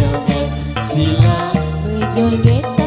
joget sila we joget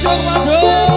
Talk about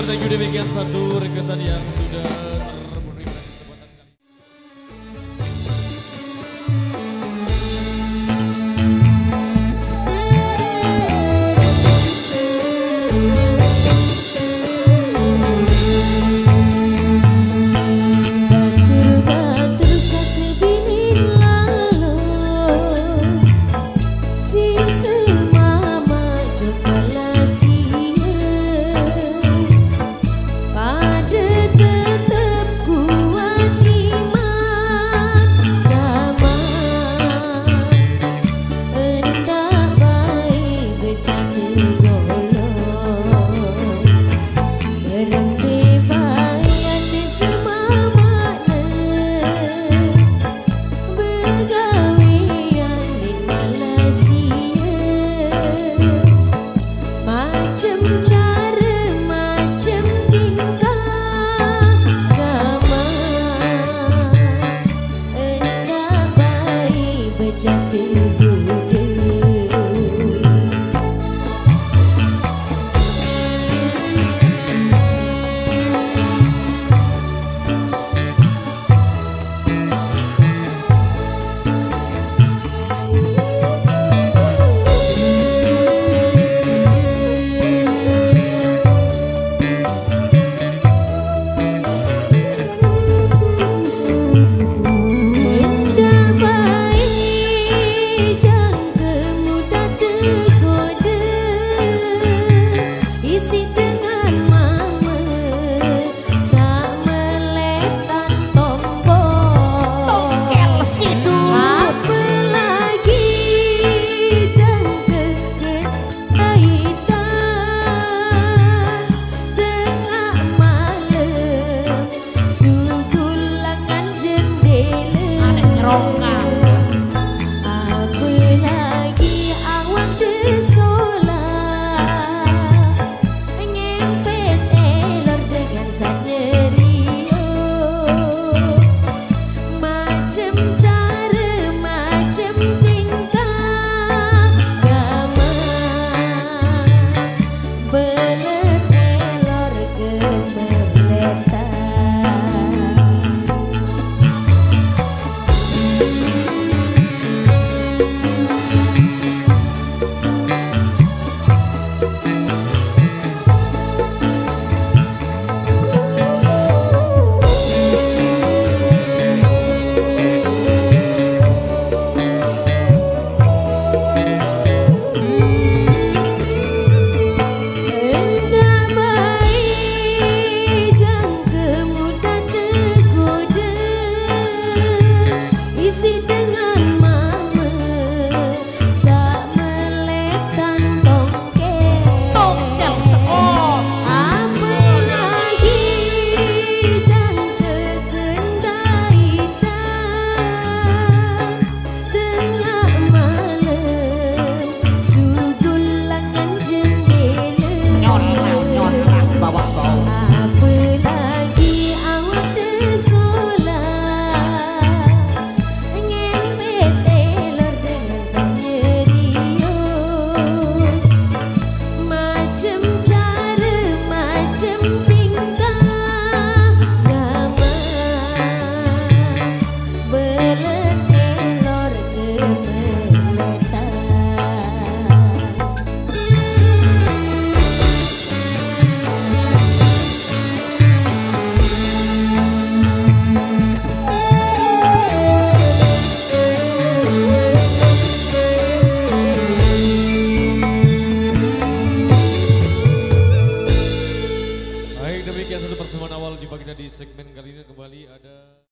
bertemu demikian satu rekesan yang sudah ter